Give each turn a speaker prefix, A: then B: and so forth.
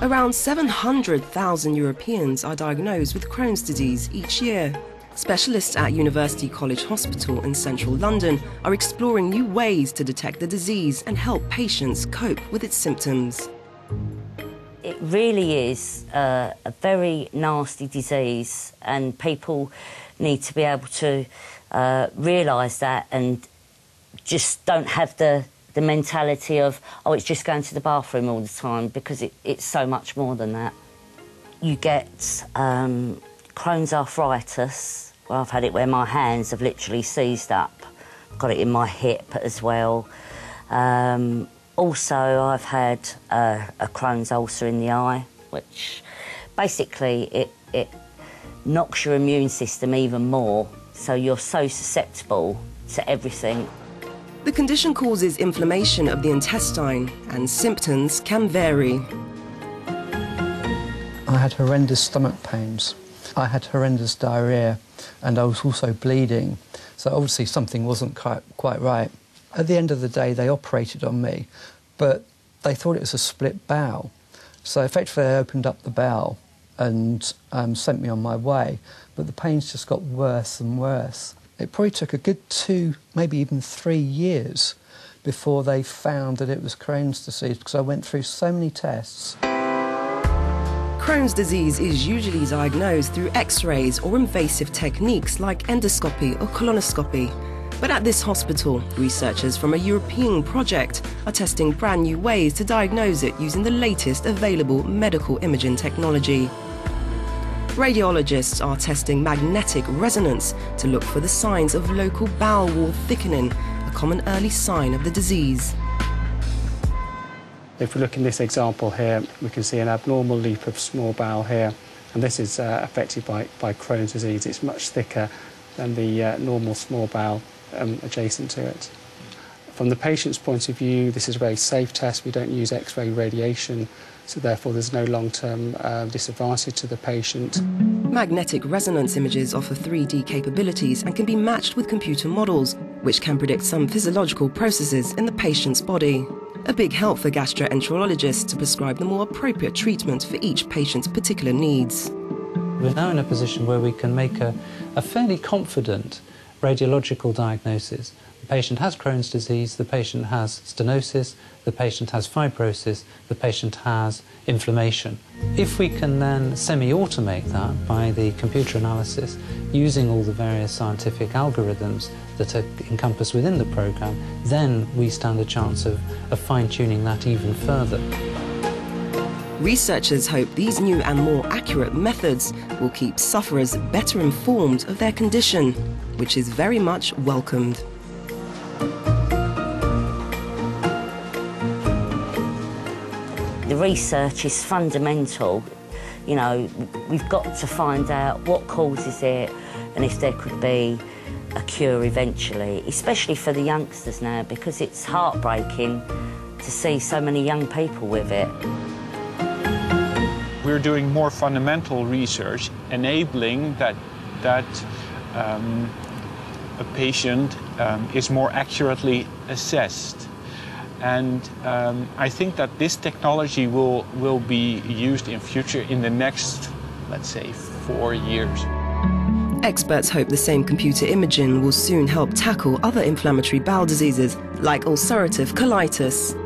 A: Around 700,000 Europeans are diagnosed with Crohn's disease each year. Specialists at University College Hospital in central London are exploring new ways to detect the disease and help patients cope with its symptoms.
B: It really is uh, a very nasty disease, and people need to be able to uh, realise that and just don't have the, the mentality of, oh, it's just going to the bathroom all the time, because it, it's so much more than that. You get um, Crohn's arthritis, well, I've had it where my hands have literally seized up. I've got it in my hip as well. Um, also, I've had uh, a Crohn's ulcer in the eye, which basically it, it knocks your immune system even more, so you're so susceptible to everything.
A: The condition causes inflammation of the intestine, and symptoms can vary.
C: I had horrendous stomach pains. I had horrendous diarrhea and I was also bleeding. So obviously something wasn't quite, quite right. At the end of the day, they operated on me, but they thought it was a split bowel. So effectively, they opened up the bowel and um, sent me on my way. But the pains just got worse and worse. It probably took a good two, maybe even three years before they found that it was Crohn's disease because I went through so many tests.
A: Crohn's disease is usually diagnosed through x-rays or invasive techniques like endoscopy or colonoscopy. But at this hospital, researchers from a European project are testing brand new ways to diagnose it using the latest available medical imaging technology. Radiologists are testing magnetic resonance to look for the signs of local bowel wall thickening, a common early sign of the disease.
D: If we look in this example here, we can see an abnormal leap of small bowel here, and this is uh, affected by, by Crohn's disease. It's much thicker than the uh, normal small bowel um, adjacent to it. From the patient's point of view, this is a very safe test. We don't use X-ray radiation, so therefore there's no long-term uh, disadvantage to the patient.
A: Magnetic resonance images offer 3D capabilities and can be matched with computer models, which can predict some physiological processes in the patient's body a big help for gastroenterologists to prescribe the more appropriate treatment for each patient's particular needs.
E: We're now in a position where we can make a, a fairly confident radiological diagnosis. The patient has Crohn's disease, the patient has stenosis, the patient has fibrosis, the patient has inflammation. If we can then semi-automate that by the computer analysis using all the various scientific algorithms that are encompassed within the program, then we stand a chance of, of fine-tuning that even further.
A: Researchers hope these new and more accurate methods will keep sufferers better informed of their condition, which is very much welcomed.
B: The research is fundamental. You know, we've got to find out what causes it and if there could be a cure eventually, especially for the youngsters now, because it's heartbreaking to see so many young people with it.
F: We're doing more fundamental research, enabling that, that um, a patient um, is more accurately assessed. And um, I think that this technology will, will be used in future in the next, let's say, four years.
A: Experts hope the same computer imaging will soon help tackle other inflammatory bowel diseases like ulcerative colitis.